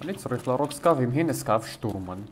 Они црыхлорок скав им хин скав штурман.